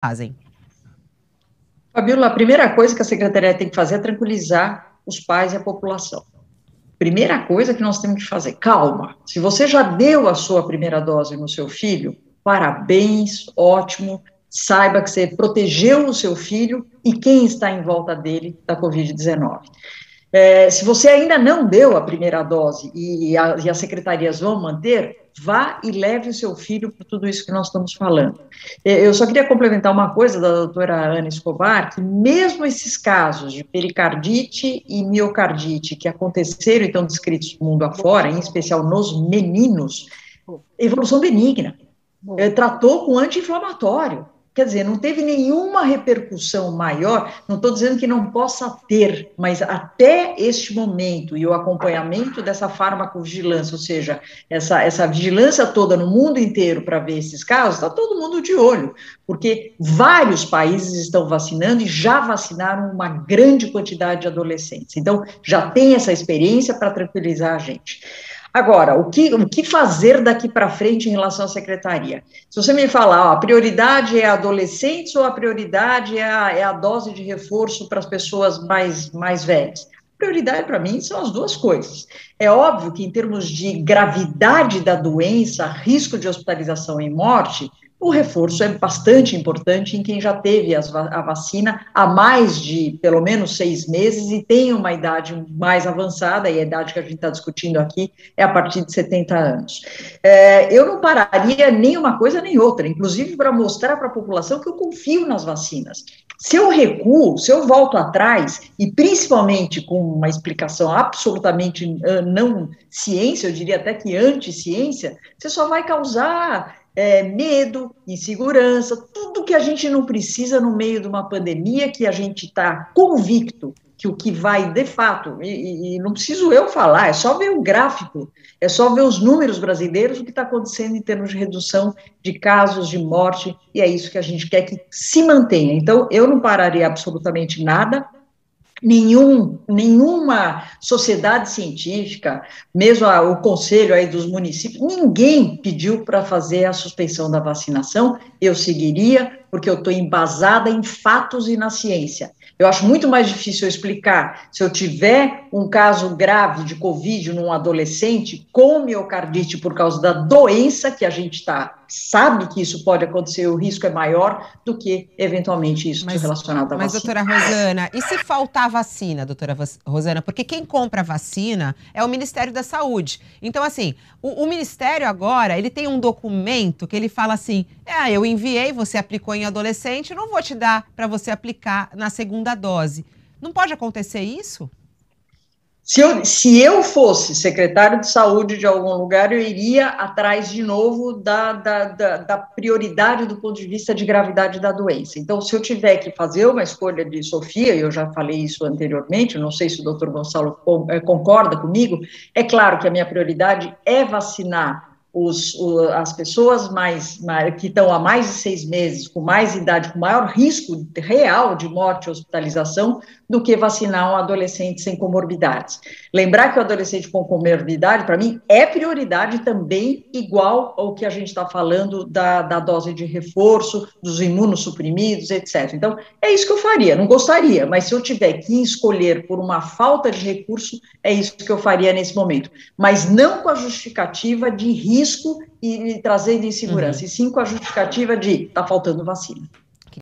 fazem? Fabiola, a primeira coisa que a Secretaria tem que fazer é tranquilizar os pais e a população. Primeira coisa que nós temos que fazer, calma. Se você já deu a sua primeira dose no seu filho, parabéns, ótimo. Saiba que você protegeu o seu filho e quem está em volta dele da Covid-19. É, se você ainda não deu a primeira dose e, a, e as secretarias vão manter, vá e leve o seu filho para tudo isso que nós estamos falando. É, eu só queria complementar uma coisa da doutora Ana Escobar, que mesmo esses casos de pericardite e miocardite que aconteceram e estão descritos no mundo afora, em especial nos meninos, evolução benigna, é, tratou com anti-inflamatório, Quer dizer, não teve nenhuma repercussão maior, não estou dizendo que não possa ter, mas até este momento e o acompanhamento dessa farmacovigilância, ou seja, essa, essa vigilância toda no mundo inteiro para ver esses casos, está todo mundo de olho, porque vários países estão vacinando e já vacinaram uma grande quantidade de adolescentes. Então, já tem essa experiência para tranquilizar a gente. Agora, o que, o que fazer daqui para frente em relação à secretaria? Se você me falar, ó, a prioridade é adolescentes ou a prioridade é a, é a dose de reforço para as pessoas mais, mais velhas? Prioridade para mim são as duas coisas. É óbvio que, em termos de gravidade da doença, risco de hospitalização e morte, o reforço é bastante importante em quem já teve a vacina há mais de pelo menos seis meses e tem uma idade mais avançada, e a idade que a gente está discutindo aqui é a partir de 70 anos. É, eu não pararia nem uma coisa nem outra, inclusive para mostrar para a população que eu confio nas vacinas. Se eu recuo, se eu volto atrás, e principalmente com uma explicação absolutamente não ciência, eu diria até que anti-ciência, você só vai causar é, medo, insegurança, tudo que a gente não precisa no meio de uma pandemia que a gente está convicto que o que vai de fato, e, e, não preciso eu falar, é só ver o gráfico, é só ver os números brasileiros, o que está acontecendo em termos de redução de casos de morte, e é isso que a gente quer que se mantenha. Então, eu não pararia absolutamente nada, nenhum, nenhuma sociedade científica, mesmo a, o conselho aí dos municípios, ninguém pediu para fazer a suspensão da vacinação, eu seguiria, porque eu estou embasada em fatos e na ciência. Eu acho muito mais difícil explicar se eu tiver um caso grave de Covid num adolescente com miocardite por causa da doença que a gente está sabe que isso pode acontecer, o risco é maior do que eventualmente isso mas, relacionado à mas, vacina. Mas, doutora Rosana, e se faltar vacina, doutora Rosana? Porque quem compra vacina é o Ministério da Saúde. Então, assim, o, o Ministério agora, ele tem um documento que ele fala assim: é, eu enviei, você aplicou em adolescente, não vou te dar para você aplicar na segunda dose. Não pode acontecer isso? Se eu, se eu fosse secretário de saúde de algum lugar, eu iria atrás de novo da, da, da, da, prioridade do ponto de vista de gravidade da doença. Então, se eu tiver que fazer uma escolha de Sofia, eu já falei isso anteriormente, não sei se o doutor Gonçalo eh, concorda comigo, é claro que a minha prioridade é vacinar os, as pessoas mais, que estão há mais de seis meses, com mais idade, com maior risco real de morte e hospitalização, do que vacinar um adolescente sem comorbidades. Lembrar que o adolescente com comorbidade, para mim, é prioridade também igual ao que a gente está falando da, da dose de reforço, dos imunossuprimidos, etc. Então, é isso que eu faria. Não gostaria, mas se eu tiver que escolher por uma falta de recurso, é isso que eu faria nesse momento. Mas não com a justificativa de risco risco e, e trazendo insegurança, uhum. e sim com a justificativa de está faltando vacina.